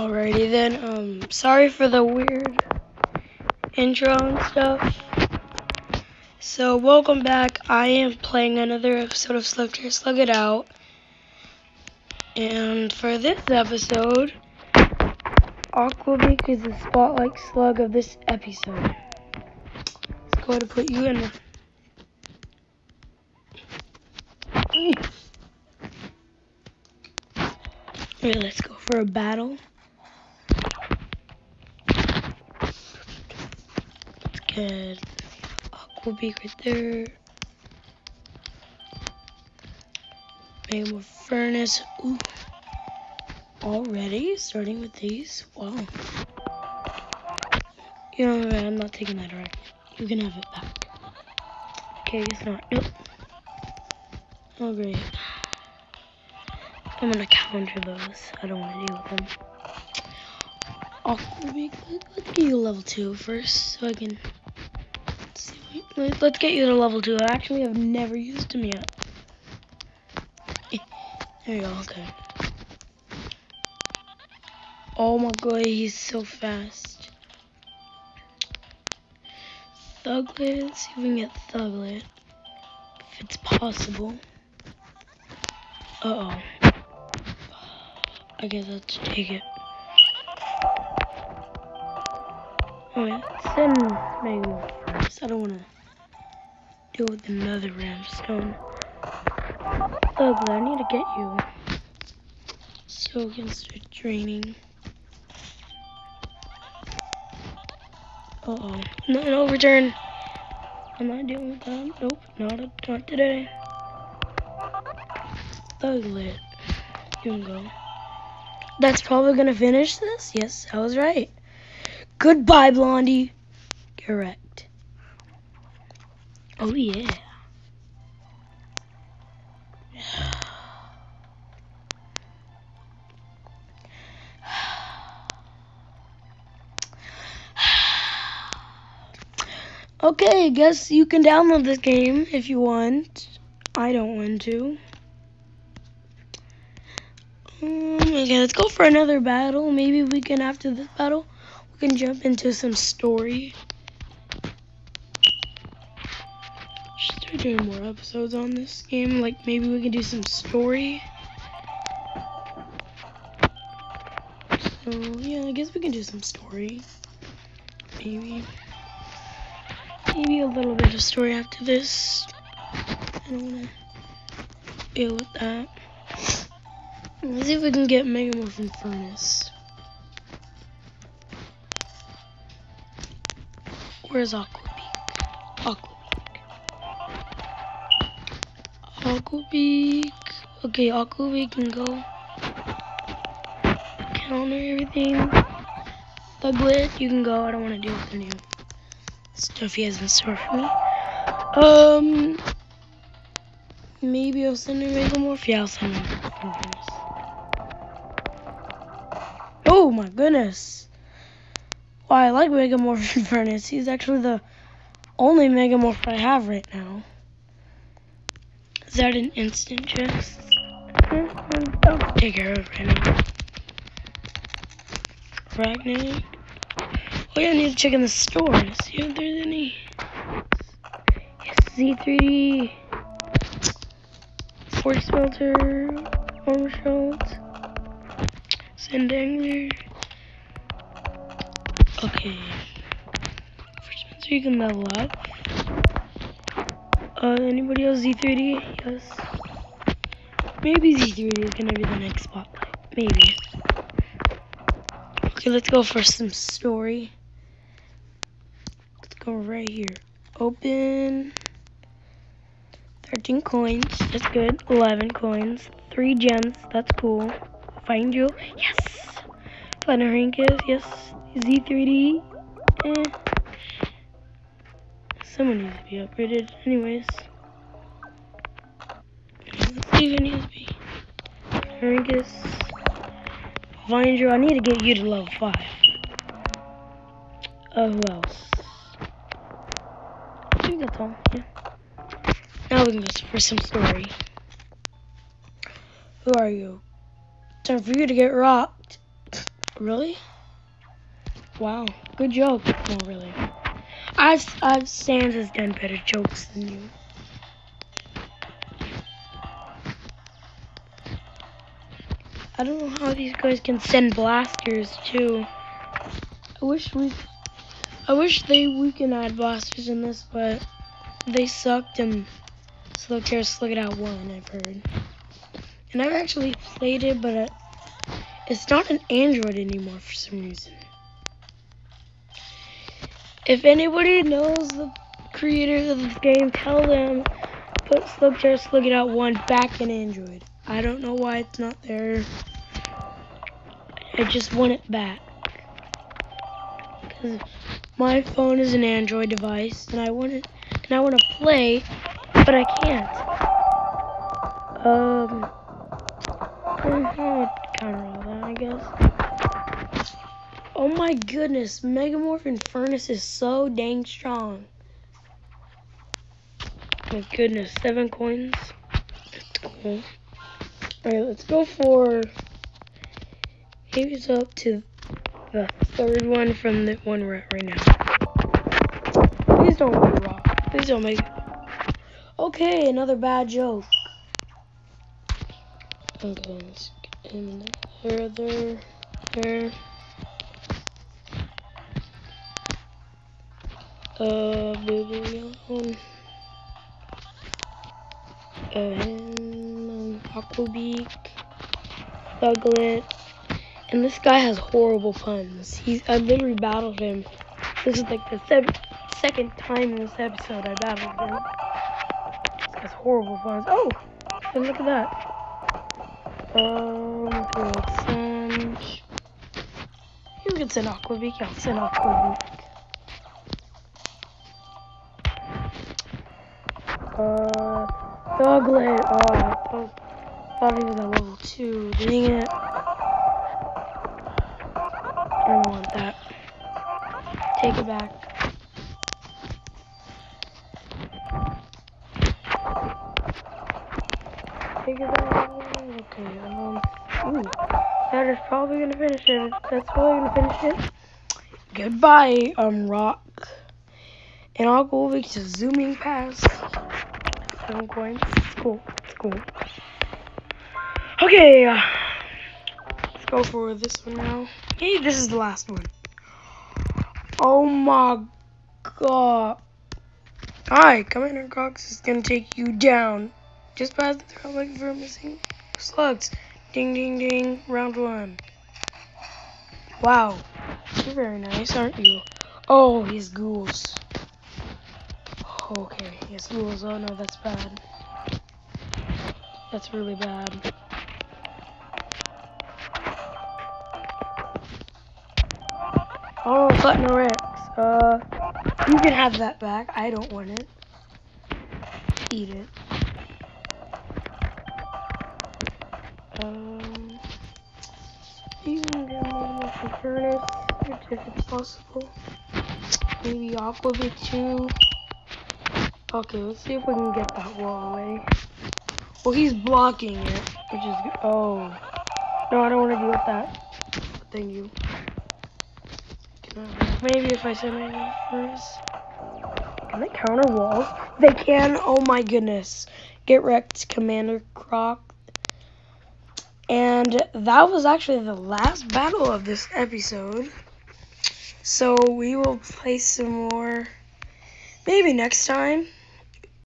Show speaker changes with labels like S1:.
S1: Alrighty then, um, sorry for the weird intro and stuff. So, welcome back. I am playing another episode of Slug Slug It Out. And for this episode, Aquabeek is the spotlight slug of this episode. Let's go ahead and put you in. Okay, let's go for a battle. Get Aquabeek right there. Maybe more furnace. Ooh. Already starting with these. Wow. You know what? I'm not taking that right. You can have it back. Okay, it's not. Nope. Oh great. I'm gonna counter those. I don't want to deal with them. Aquabeek, let's get you level two first, so I can. Let's get you to level two. I actually have never used him yet. There you go. Okay. Oh my god, he's so fast. Thuglet. Let's see if we can get Thuglet. If it's possible. Uh oh. I guess let's take it. Yeah, send Mega first. I don't wanna with another Rammstone. Thuglet, I need to get you. So we can start draining. Uh oh. Not an overturn. I'm not dealing with that. Nope, not, a, not today. Thuglet. You can go. That's probably gonna finish this? Yes, I was right. Goodbye, Blondie. Correct. Oh, yeah. Okay, guess you can download this game if you want. I don't want to. Um, okay, let's go for another battle. Maybe we can, after this battle, we can jump into some story. Start doing more episodes on this game. Like, maybe we can do some story. So, yeah, I guess we can do some story. Maybe. Maybe a little bit of story after this. I don't want to deal with that. Let's see if we can get Mega Megamorphin Furnace. Where's Aquabeek? Aquabeek. Okay, Aquabeek can go. Counter everything. Thuglet, you can go. I don't want to deal with any stuff he has in store for me. Um, maybe I'll send him Megamorph. Yeah, I'll send him. Oh my goodness. Well, I like Megamorphin Furnace. He's actually the only Megamorph I have right now. Is that an instant chest? I'll take care of right now. Arachnet. Oh yeah, I need to check in the store to see if there's any. Yes, Z3D. Force Smelter. Armor Shot. Sandangler. Okay. Force Smelter, you can level up. Uh, anybody else Z3D? Yes. Maybe Z3D is gonna be the next spotlight. Maybe. Okay, let's go for some story. Let's go right here. Open. 13 coins. That's good. 11 coins. 3 gems. That's cool. Find you. Yes. Rinkus. Yes. Z3D. Eh. Someone needs to be upgraded. Anyways. Who needs to be. Rinkus. Find. I need to get you to level 5. Uh, who else? I think that's all. Yeah. Now we can go for some story. Who are you? Time for you to get rocked. Really? Wow. Good joke. No, really. I've, I've Sans has done better jokes than you. I don't know how these guys can send blasters too. I wish we, I wish they we can add blasters in this, but they sucked and Slugterra Slug It Out one. I've heard, and I've actually played it, but uh, it's not an Android anymore for some reason. If anybody knows the creators of this game, tell them put Slugterra It Out one back in Android. I don't know why it's not there. I just want it back. Cause my phone is an Android device and I want it and I want to play, but I can't. Um my goodness, Megamorph Furnace is so dang strong. My goodness, seven coins. That's cool. Alright, let's go for Maybe up to the third one from the one we're at right now. Please don't make rock. Please don't make. Okay, another bad joke. Okay, let's get in there, there, there. Uh, baby, um, and Aquabeek, Thuglet. And this guy has horrible puns. He's I literally battled him. This is like the se second time in this episode I battled him. This guy's horrible puns. Oh, and look at that. Um, some. You can send Aquabeek. I'll send Aquabeek. Uh, Thuglet. Oh, I thought he was at level two. Dang it. I don't want that. Take it back. Take it back. Okay, um, ooh. That is probably gonna finish it. That's probably gonna finish it. Goodbye, um, Rock. And I'll go over to zooming past. Seven coins. It's cool. It's cool. Okay. Uh, go for this one now. Hey, this is the last one. Oh my god. Hi, Commander Cox is gonna take you down. Just past the throw looking for missing slugs. Ding ding ding. Round one. Wow. You're very nice, aren't you? Oh, he's ghouls. Okay, has ghouls. Oh no, that's bad. That's really bad. Oh, button Rex. Uh, you can have that back. I don't want it. Eat it. Um, you can get more from furnace if it's possible. Maybe Aquabeek too. Okay, let's see if we can get that wall away. Well, he's blocking it, which is good. Oh. No, I don't want to deal with that. Thank you. Maybe if I send my first. Can they counter walls? They can. Oh my goodness. Get wrecked, Commander Croc. And that was actually the last battle of this episode. So we will play some more maybe next time.